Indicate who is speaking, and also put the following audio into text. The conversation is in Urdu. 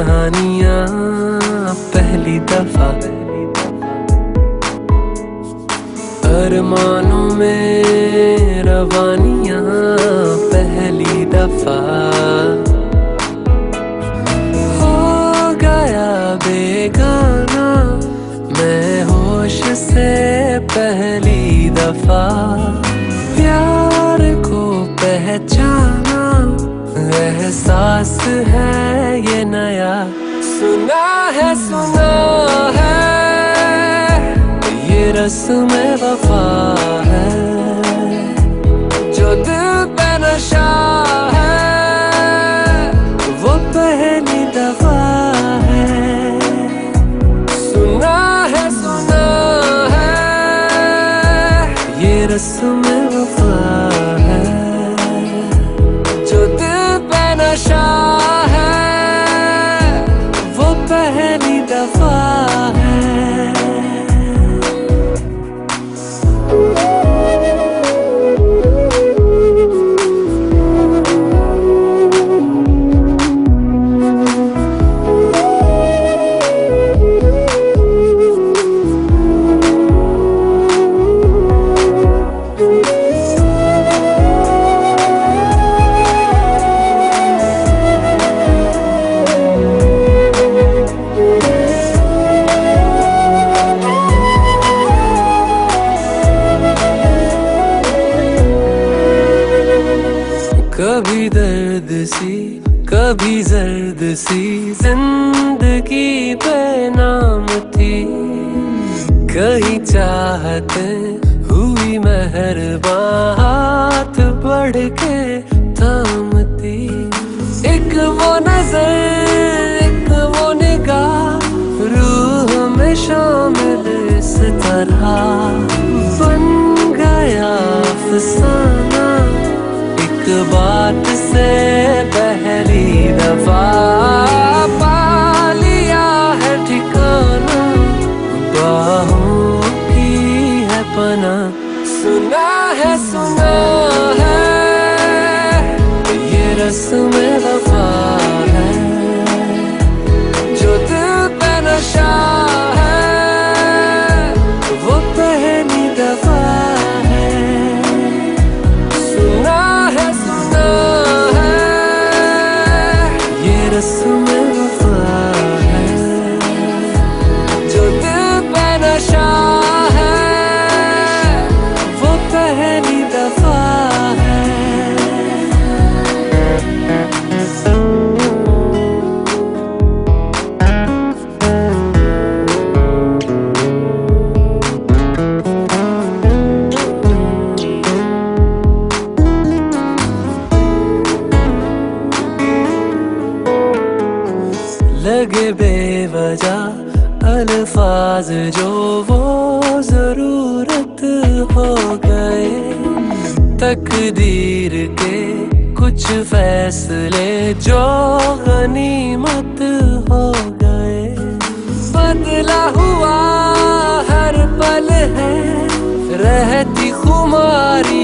Speaker 1: کہانیاں پہلی دفعہ۔ ارمانوں میں روانیاں پہلی دفعہ۔ ہو گیا بیگانہ، میں ہوش سے پہلی دفعہ۔ پیار کو پہچانا احساس ہے یہ نیا، سنا ہے سنا ہے۔ یہ رسم وفا ہے۔ جو دل پہ نشا ہے، وہ پہلی دفعہ ہے۔ سنا ہے سنا ہے۔ یہ رسم کبھی درد سی، کبھی زرد سی، زندگی بے نام تھی۔ کہیں چاہتے ہوئی مہربان ہاتھ بڑھ کے تھامتی ایک وہ نظر، ایک وہ نگاہ، روح میں شامل اس طرح۔ بات سے پہلی دفعہ پا لیا ہے ٹھکانا باہوں کی ہے پنا سنا ہے سنا ہے، یہ رسم یہ لگے بے وجہ الفاظ جو وہ ضرورت ہو گئے۔ تقدیر کے کچھ فیصلے جو غنیمت ہو گئے۔ بدلا ہوا ہر پل ہے، رہتی خماری